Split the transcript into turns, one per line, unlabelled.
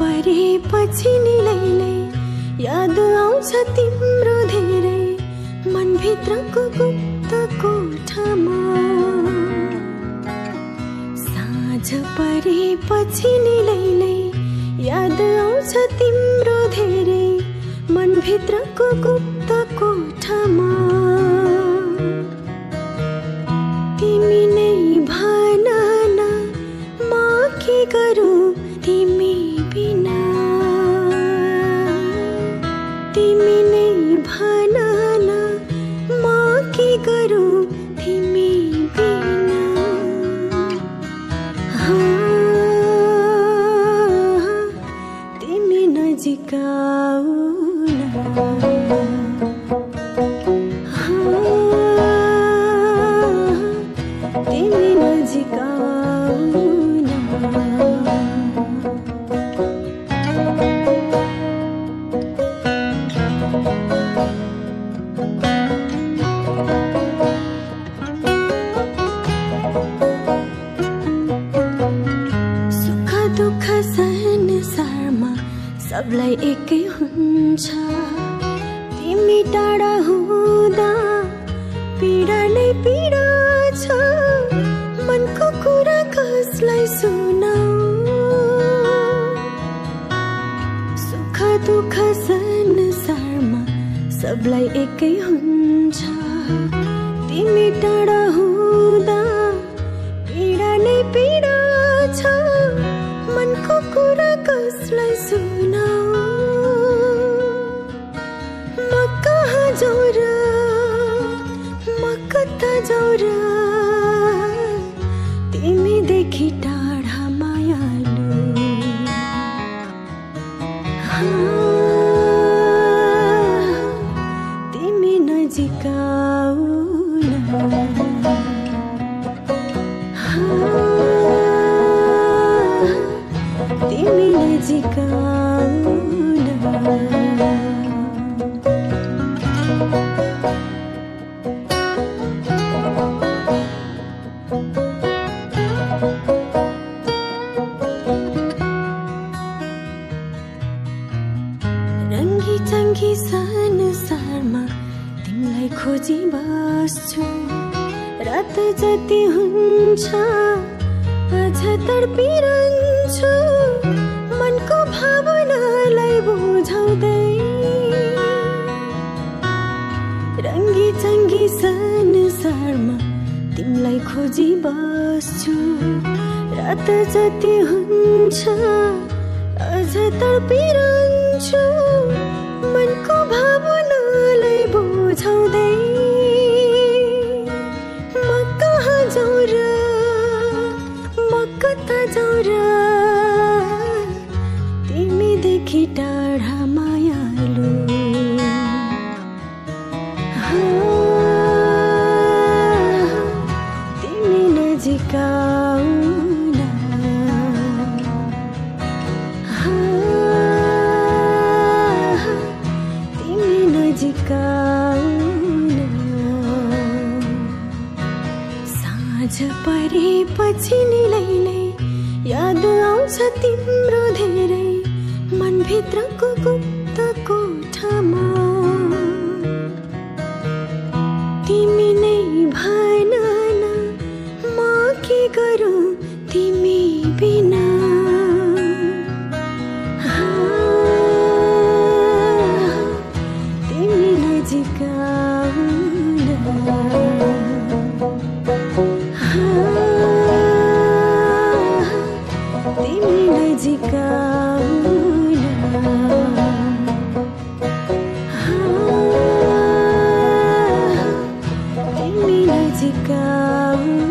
परेपछि निलैलै याद आउँछ तिम्रो धेरै मनभित्रको गुप्त कोठामा। साँझ परेपछि निलैलै याद आउँछ तिम्रो धेरै मनभित्रको गुप्त सबलाई एकै हुन्छ। तिमी टाढा हुँदा पीडा नै पीडा छ। मनको कुरा कसलाई सुनाऊ? सुख दुःख संसारमा सबलाई एकै हुन्छ। तिमी टाढा जाउँ र तिमीदेखि टाढा मायालु। तिमी नजिक आऊ न तिमी नजिक रङ्गी संसारमा तिमीलाई खोजी बस्छु। रात जति हुन्छ अझ तडपिरहन्छु। मनको भावनालाई बुझाउँदै खोजी बस्छु। रात जति हुन्छ अझ तडपिरहन्छु मनको भावनालाई बुझाउँदै म कहाँ जाउँ र म र तिमीदेखि टाढा साँझ परेपछि निलैलै। याद आउँछ तिम्रो धेरै। मनभित्रको गुप्त love.